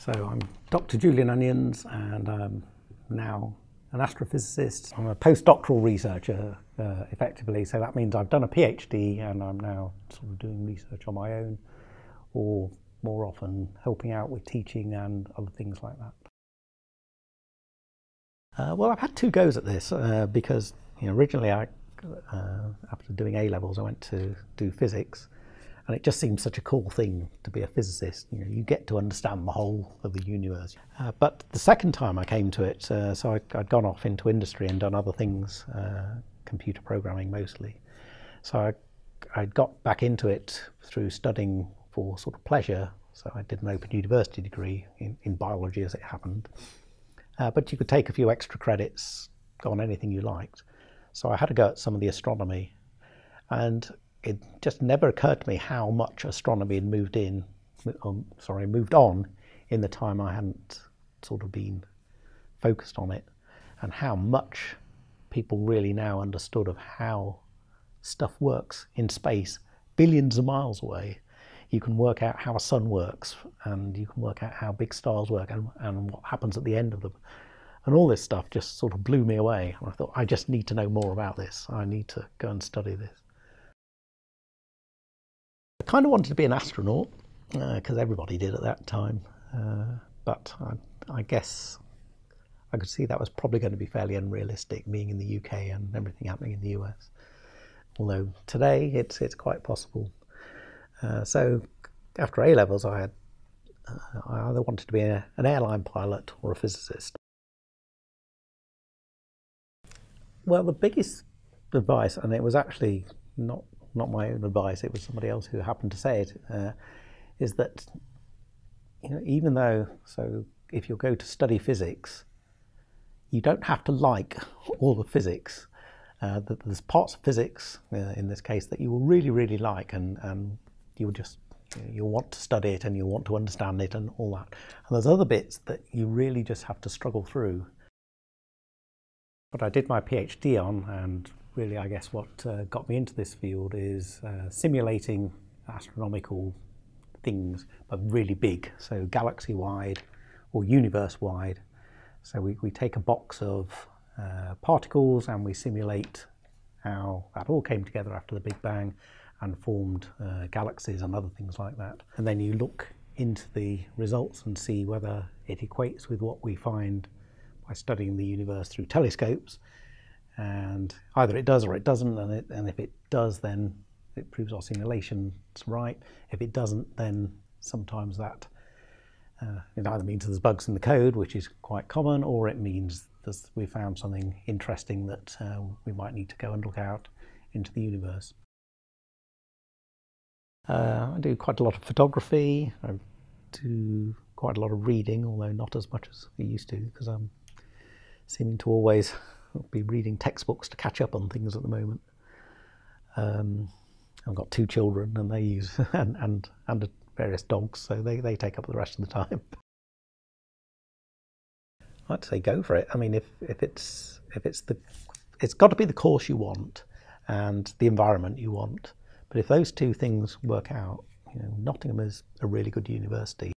So I'm Dr. Julian Onions and I'm now an astrophysicist. I'm a postdoctoral researcher uh, effectively, so that means I've done a PhD and I'm now sort of doing research on my own or more often helping out with teaching and other things like that. Uh, well, I've had two goes at this uh, because you know, originally I, uh, after doing A levels, I went to do physics and it just seems such a cool thing to be a physicist. You know, you get to understand the whole of the universe. Uh, but the second time I came to it, uh, so I, had gone off into industry and done other things, uh, computer programming mostly. So I, I got back into it through studying for sort of pleasure. So I did an open university degree in, in biology as it happened. Uh, but you could take a few extra credits on anything you liked. So I had to go at some of the astronomy. And it just never occurred to me how much astronomy had moved in, um, sorry, moved on in the time I hadn't sort of been focused on it, and how much people really now understood of how stuff works in space, billions of miles away. You can work out how a sun works, and you can work out how big stars work, and, and what happens at the end of them. And all this stuff just sort of blew me away. And I thought, I just need to know more about this. I need to go and study this. Kind of wanted to be an astronaut because uh, everybody did at that time, uh, but I, I, guess I could see that was probably going to be fairly unrealistic, being in the UK and everything happening in the US. Although today it's it's quite possible. Uh, so after A levels, I had uh, I either wanted to be a, an airline pilot or a physicist. Well, the biggest advice, and it was actually not not my own advice, it was somebody else who happened to say it, uh, is that you know, even though, so if you go to study physics, you don't have to like all the physics. Uh, there's parts of physics, uh, in this case, that you will really, really like, and, and you will just you'll want to study it and you'll want to understand it and all that. And there's other bits that you really just have to struggle through. What I did my PhD on, and really, I guess, what uh, got me into this field is uh, simulating astronomical things, but really big, so galaxy-wide or universe-wide. So we, we take a box of uh, particles and we simulate how that all came together after the Big Bang and formed uh, galaxies and other things like that. And then you look into the results and see whether it equates with what we find by studying the universe through telescopes and either it does or it doesn't and, it, and if it does then it proves our simulation's right if it doesn't then sometimes that uh, it either means there's bugs in the code which is quite common or it means that we found something interesting that uh, we might need to go and look out into the universe. Uh, I do quite a lot of photography, I do quite a lot of reading although not as much as I used to because I'm seeming to always I'll be reading textbooks to catch up on things at the moment. Um, I've got two children and they use and and and various dogs, so they, they take up the rest of the time. I'd say go for it. I mean, if if it's if it's the it's got to be the course you want and the environment you want. But if those two things work out, you know, Nottingham is a really good university.